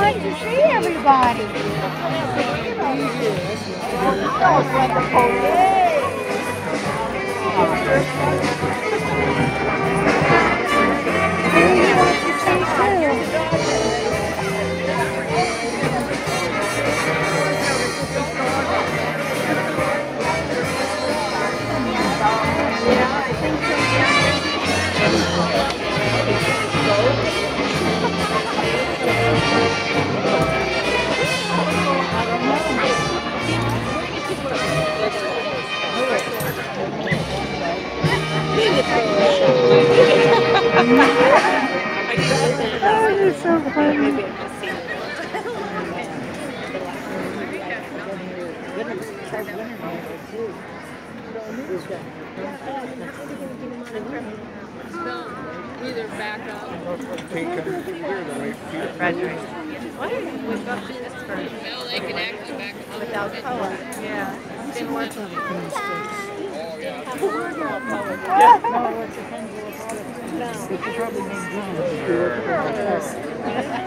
to see everybody. Was wonderful. Oh, you're so funny. Either back up. No, they can actually back up. Without color. Yeah. Work. No.